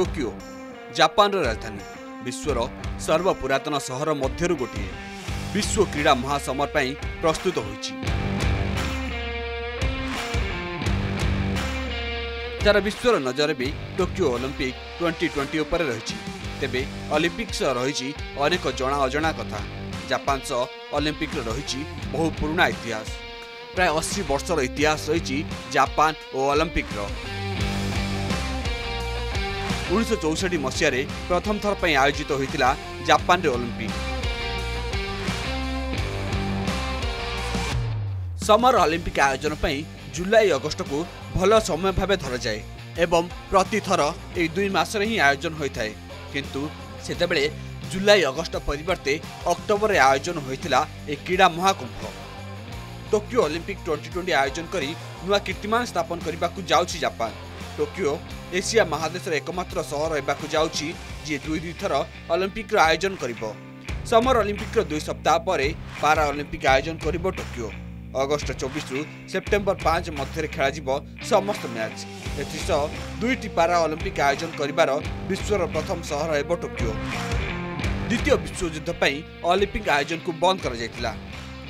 Tokyo ଜାପାନର ରାଜଧାନୀ ବିଶ୍ୱର ସର୍ବପୁରାତନ ସହର ମଧ୍ୟରୁ ଗୋଟିଏ। ବିଶ୍ୱ କ୍ରୀଡ଼ା ମହାସମର ପାଇଁ ପ୍ରସ୍ତୁତ ହୋଇଛି। ଯାହାର ବିଶ୍ୱର ନଜର ବି ଟୋକିଓ ଅଲିମ୍ପିକ୍ ଟ୍ୱେଣ୍ଟି ଟ୍ୱେଣ୍ଟି ଉପରେ ରହିଛି। ତେବେ ଅଲିମ୍ପିକ୍ ସହ ରହିଛି ଅନେକ ଜଣା ଅଜଣା କଥା। ଜାପାନ ସହ ଅଲିମ୍ପିକ୍ର ରହିଛି ବହୁ ପୁରୁଣା ଇତିହାସ। ପ୍ରାୟ ଅଶୀ ବର୍ଷର ଇତିହାସ ରହିଛି ଜାପାନ ଓ ଅଲିମ୍ପିକ୍ର। ଉଣେଇଶହ ଚଉଷଠି ମସିହାରେ ପ୍ରଥମ ଥର ପାଇଁ ଆୟୋଜିତ ହୋଇଥିଲା ଜାପାନରେ ଅଲିମ୍ପିକ୍। ସମର ଅଲିମ୍ପିକ୍ ଆୟୋଜନ ପାଇଁ ଜୁଲାଇ ଅଗଷ୍ଟକୁ ଭଲ ସମୟ ଭାବେ ଧରାଯାଏ ଏବଂ ପ୍ରତିଥର ଏହି ଦୁଇ ମାସରେ ହିଁ ଆୟୋଜନ ହୋଇଥାଏ। କିନ୍ତୁ ସେତେବେଳେ ଜୁଲାଇ ଅଗଷ୍ଟ ପରିବର୍ତ୍ତେ ଅକ୍ଟୋବରରେ ଆୟୋଜନ ହୋଇଥିଲା ଏହି କ୍ରୀଡ଼ା ମହାକୁମ୍ଭ। ଟୋକିଓ ଅଲିମ୍ପିକ୍ ଟ୍ୱେଣ୍ଟି ଟ୍ୱେଣ୍ଟି ଆୟୋଜନ କରି ନୂଆ କୀର୍ତ୍ତିମାନ ସ୍ଥାପନ କରିବାକୁ ଯାଉଛି ଜାପାନ। ଟୋକିଓ ଏସିଆ ମହାଦେଶର ଏକମାତ୍ର ସହର ହେବାକୁ ଯାଉଛି ଯିଏ ଦୁଇ ଦୁଇଥର ଅଲିମ୍ପିକ୍ର ଆୟୋଜନ କରିବ। ସମର ଅଲିମ୍ପିକ୍ର ଦୁଇ ସପ୍ତାହ ପରେ ପାରା ଅଲିମ୍ପିକ୍ ଆୟୋଜନ କରିବ ଟୋକିଓ। ଅଗଷ୍ଟ ଚବିଶରୁ ସେପ୍ଟେମ୍ବର ପାଞ୍ଚ ମଧ୍ୟରେ ଖେଳାଯିବ ସମସ୍ତ ମ୍ୟାଚ୍। ଏଥିସହ ଦୁଇଟି ପାରା ଅଲିମ୍ପିକ୍ ଆୟୋଜନ କରିବାର ବିଶ୍ୱର ପ୍ରଥମ ସହର ହେବ ଟୋକିଓ। ଦ୍ୱିତୀୟ ବିଶ୍ୱଯୁଦ୍ଧ ପାଇଁ ଅଲିମ୍ପିକ୍ ଆୟୋଜନକୁ ବନ୍ଦ କରାଯାଇଥିଲା।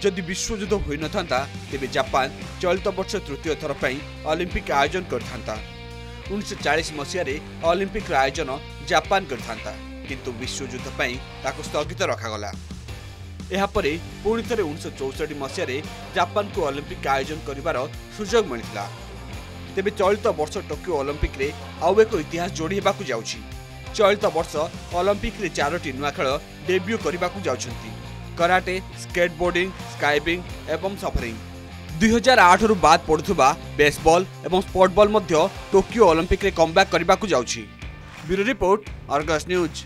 ଯଦି ବିଶ୍ୱଯୁଦ୍ଧ ହୋଇନଥାନ୍ତା ତେବେ ଜାପାନ ଚଳିତ ବର୍ଷ ତୃତୀୟ ଥର ପାଇଁ ଅଲିମ୍ପିକ୍ ଆୟୋଜନ କରିଥାନ୍ତା। ଉଣେଇଶହ ଚାଳିଶ ମସିହାରେ ଅଲିମ୍ପିକ୍ର ଆୟୋଜନ ଜାପାନ କରିଥାନ୍ତା କିନ୍ତୁ ବିଶ୍ୱଯୁଦ୍ଧ ପାଇଁ ତାକୁ ସ୍ଥଗିତ ରଖାଗଲା। ଏହାପରେ ପୁଣି ଥରେ ଉଣେଇଶହ ଚଉଷଠି ମସିହାରେ ଜାପାନକୁ ଅଲିମ୍ପିକ୍ ଆୟୋଜନ କରିବାର ସୁଯୋଗ ମିଳିଥିଲା। ତେବେ ଚଳିତ ବର୍ଷ ଟୋକିଓ ଅଲିମ୍ପିକ୍ରେ ଆଉ ଏକ ଇତିହାସ ଯୋଡ଼ି ହେବାକୁ ଯାଉଛି। ଚଳିତ ବର୍ଷ ଅଲିମ୍ପିକ୍ରେ ଚାରୋଟି ନୂଆ ଖେଳ ଡେବ୍ୟୁ କରିବାକୁ ଯାଉଛନ୍ତି। କରାଟେ ସ୍କେଟବୋର୍ଡିଂ ସ୍କାଇବିଂ ଏବଂ ସଫରିଂ। ଦୁଇହଜାର ଆଠରୁ ବାଦ୍ ପଡ଼ୁଥିବା ବେସବଲ୍ ଏବଂ ସ୍ପୋର୍ଟବଲ୍ ମଧ୍ୟ ଟୋକିଓ ଅଲିମ୍ପିକ୍ରେ କମ୍ବ୍ୟାକ୍ କରିବାକୁ ଯାଉଛି। Bureau report Argus news.